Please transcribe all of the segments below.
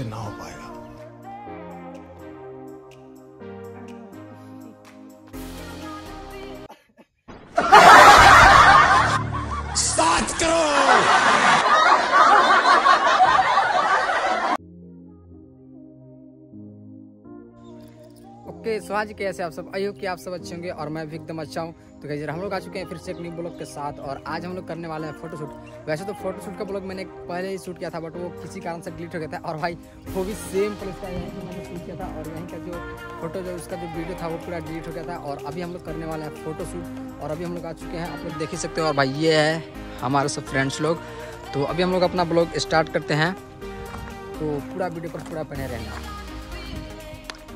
से ना हो सुहाज कैसे आप सब आई होप कि आप सब अच्छे होंगे और मैं भी एकदम अच्छा हूँ। तो कहीं हम लोग आ चुके हैं फिर से एक न्यू ब्लॉग के साथ और आज हम लोग करने वाले हैं फोटोशूट वैसे तो फोटोशूट का ब्लॉग मैंने पहले ही शूट किया था बट वो किसी कारण से डिलीट हो गया था और भाई, वो भी सेम प्लेस का यहीं पे मैंने शूट किया था और यहीं का जो फ़ोटो जो उसका जो वीडियो था वो पूरा डिलीट हो गया था और अभी हम लोग करने वाले हैं फोटोशूट और अभी हम लोग आ चुके हैं, आप लोग देख ही सकते हो और भाई, ये है हमारे सब फ्रेंड्स लोग। तो अभी हम लोग अपना ब्लॉग स्टार्ट करते हैं। तो पूरा वीडियो पर पूरा बने रहना।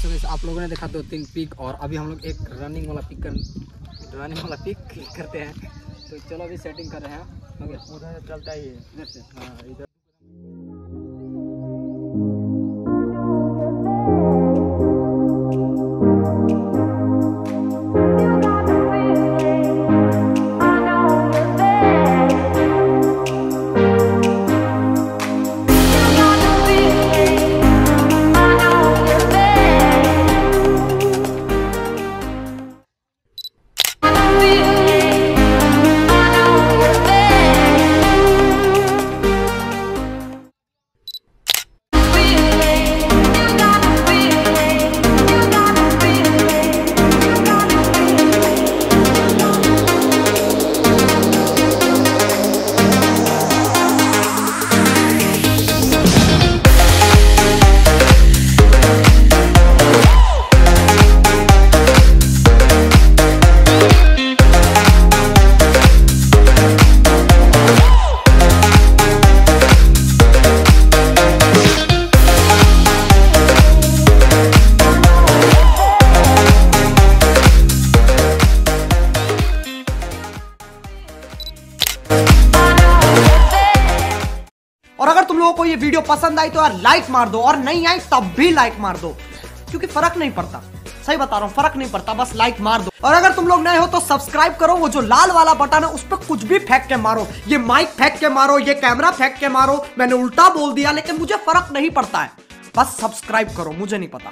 Okay so guys, आप लोगों ने देखा दो तीन पिक और अभी हम लोग एक रनिंग वाला पिक कर रनिंग वाला पिक करते हैं। तो चलो अभी सेटिंग कर रहे हैं। उधर चलता ही है। इधर से हाँ इधर। और अगर तुम लोगों को ये वीडियो पसंद आई तो यार लाइक मार दो, और नहीं आई तब भी लाइक मार दो, क्योंकि फ़र्क नहीं पड़ता। सही बता रहा हूँ, फ़र्क नहीं पड़ता, बस लाइक मार दो। और अगर तुम लोग नए हो तो सब्सक्राइब करो, वो जो लाल वाला बटन है, उस पर कुछ भी फेंक के मारो। ये माइक फेंक के मारो, ये कैमरा फेंक के मारो, मैंने उल्टा बोल दिया, लेकिन मुझे फ़र्क नहीं पड़ता है। बस सब्सक्राइब करो, मुझे नहीं पता।